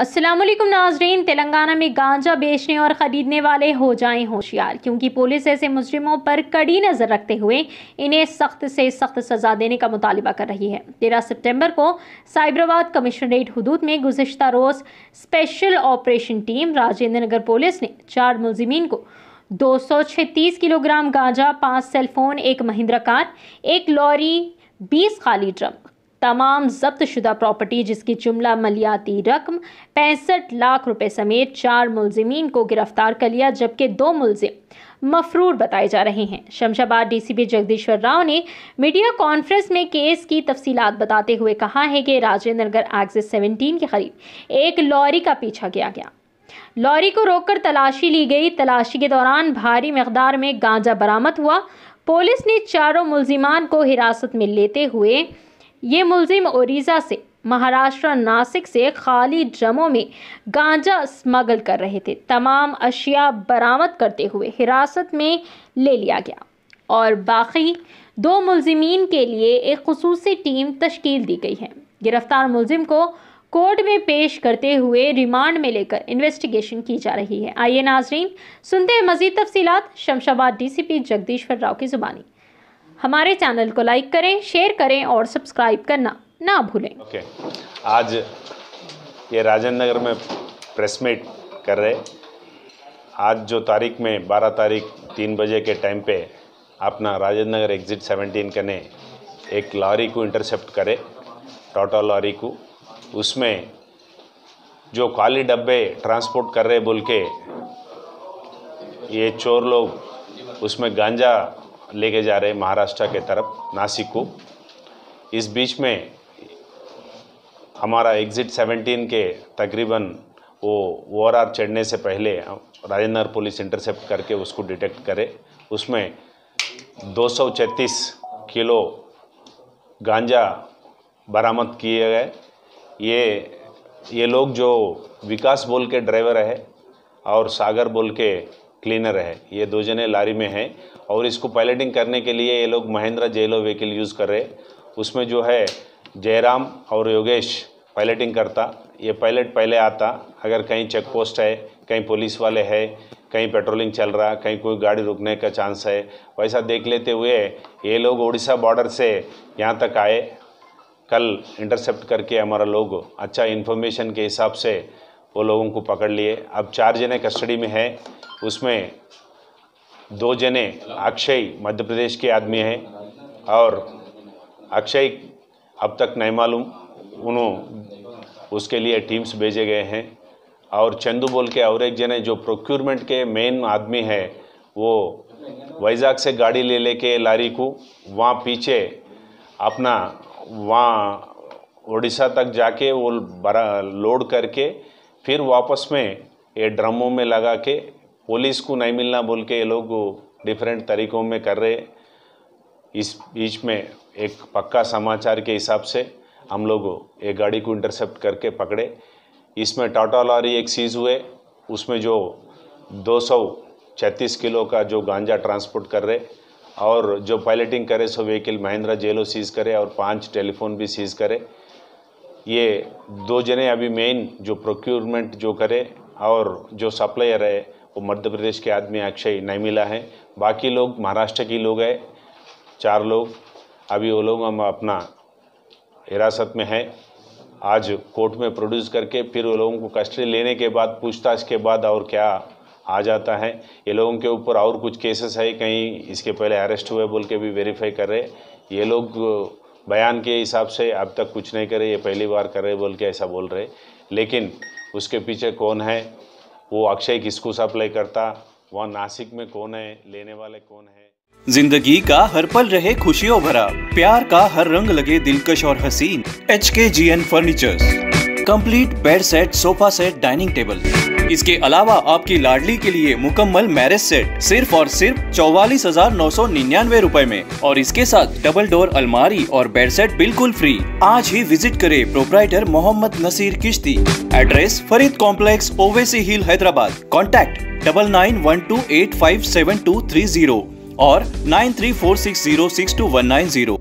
असलम नाजरीन, तेलंगाना में गांजा बेचने और ख़रीदने वाले हो जाएँ होशियार, क्योंकि पुलिस ऐसे मुजरिमों पर कड़ी नज़र रखते हुए इन्हें सख्त से सख्त सज़ा देने का मुतालबा कर रही है। तेरह सितंबर को साइबराबाद कमिश्नरेट हदूद में गुजशत रोज़ special operation team Rajendra Nagar police ने चार मुलजिमीन को दो सौ छत्तीस किलोग्राम गांजा, पाँच सेलफोन, एक महिंद्रा कार, एक लॉरी, बीस खाली ड्रम तमाम जब्त शुदा प्रॉपर्टी जिसकी जुमला मलियाती रकम पैंसठ लाख रुपए समेत चार मुलजिमीन को गिरफ़्तार कर लिया, जबकि दो मुलजिम मफरूर बताए जा रहे हैं। शमशाबाद डीसीपी जगदीश्वर राव ने मीडिया कॉन्फ्रेंस में केस की तफसीलात बताते हुए कहा है कि राजेंद्र नगर एक्सिस सेवनटीन के करीब एक लॉरी का पीछा किया गया। लॉरी को रोककर तलाशी ली गई। तलाशी के दौरान भारी मकदार में गांजा बरामद हुआ। पुलिस ने चारों मुलजिमान को हिरासत में लेते हुए ये मुलजिम ओडिशा से महाराष्ट्र नासिक से खाली ड्रमों में गांजा स्मगल कर रहे थे। तमाम अशिया बरामद करते हुए हिरासत में ले लिया गया। और बाकी दो मुलजिमीन के लिए एक खसूसी टीम तश्कील दी गई है। गिरफ़्तार मुलजिम को कोर्ट में पेश करते हुए रिमांड में लेकर इन्वेस्टिगेशन की जा रही है। आइए नाजरीन, सुनते हैं मजीद तफसीलात, शमशाबाद डीसीपी जगदीश्वर राव की जुबानी। हमारे चैनल को लाइक करें, शेयर करें और सब्सक्राइब करना ना भूलें। ओके। okay. आज ये राजेंद्र नगर में प्रेस मीट कर रहे आज जो तारीख में 12 तारीख तीन बजे के टाइम पे अपना राजेंद्र नगर एग्जिट 17 कने एक लॉरी को इंटरसेप्ट करे, टाटा लॉरी को। उसमें जो खाली डब्बे ट्रांसपोर्ट कर रहे बोल के, ये चोर लोग, उसमें गांजा लेके जा रहे हैं महाराष्ट्र के तरफ़, नासिक। को इस बीच में हमारा एग्ज़िट 17 के तकरीबन वो ओ चढ़ने से पहले, राजेंद्र पुलिस इंटरसेप्ट करके उसको डिटेक्ट करे। उसमें दो किलो गांजा बरामद किए गए। ये ये लोग जो विकास बोल के ड्राइवर है और सागर बोल के क्लीनर है। ये दो जने लारी में हैं और इसको पायलटिंग करने के लिए ये लोग महिंद्रा जेलो व्हीकल यूज़ कर रहे उसमें जो है जयराम और योगेश पायलटिंग करता। ये पायलट पहले आता। अगर कहीं चेक पोस्ट है, कहीं पुलिस वाले है, कहीं पेट्रोलिंग चल रहा, कहीं कोई गाड़ी रुकने का चांस है, वैसा देख लेते हुए ये लोग उड़ीसा बॉर्डर से यहाँ तक आए। कल इंटरसेप्ट करके हमारा लोग अच्छा इन्फॉर्मेशन के हिसाब से वो लोगों को पकड़ लिए। अब चार जने कस्टडी में है। उसमें दो जने अक्षय मध्य प्रदेश के आदमी हैं और अक्षय अब तक नहीं मालूम। उन्होंने उसके लिए टीम्स भेजे गए हैं। और चंदू बोल के और एक जने जो प्रोक्यूरमेंट के मेन आदमी है, वो वैजाग से गाड़ी ले लेके लारी को वहाँ पीछे अपना वहाँ उड़ीसा तक जाके वो बरा लोड करके फिर वापस में ये ड्रमों में लगा के पुलिस को नहीं मिलना बोल के ये लोग डिफरेंट तरीक़ों में कर रहे। इस बीच में एक पक्का समाचार के हिसाब से हम लोग एक गाड़ी को इंटरसेप्ट करके पकड़े। इसमें टाटा लॉरी एक सीज़ हुए। उसमें जो दो किलो का जो गांजा ट्रांसपोर्ट कर रहे और जो पायलटिंग करे, सो व्हीकल महिंद्रा जेलो सीज़ करे और पाँच टेलीफोन भी सीज़ करे। ये दो जने अभी मेन जो प्रोक्यूरमेंट जो करे और जो सप्लायर है वो मध्य प्रदेश के आदमी अक्षय नहीं मिला है। बाकी लोग, महाराष्ट्र के लोग हैं। चार लोग। अभी वो लोग हम अपना हिरासत में है। आज कोर्ट में प्रोड्यूस करके फिर वो लोगों को कस्टडी लेने के बाद, पूछताछ के बाद और क्या आ जाता है। ये लोगों के ऊपर और कुछ केसेस है। कहीं इसके पहले अरेस्ट हुए बोल के भी वेरीफाई कर रहे। ये लोग बयान के हिसाब से अब तक कुछ नहीं करे। ये पहली बार कर रहे बोल के ऐसा बोल रहे। लेकिन उसके पीछे कौन है? वो अक्षय किसको सप्लाई करता? वहाँ नासिक में कौन है? लेने वाले कौन है? ज़िंदगी का हर पल रहे खुशियों भरा, प्यार का हर रंग लगे दिलकश और Haseen H K G N furniture complete bed set sofa set dining table इसके अलावा आपकी लाडली के लिए मुकम्मल मैरिज सेट सिर्फ़ और सिर्फ़ चौवालीस हज़ार नौ सौ निन्यानवे रूपए में और इसके साथ डबल डोर अलमारी और बेड सेट बिल्कुल फ्री। आज ही विज़िट करे proprietor Mohammed Naseer Kishti. Address Farid complex, Owaisi hill, Hyderabad. Contact double nine one two eight five seven two three zero और nine three four six zero six two one nine zero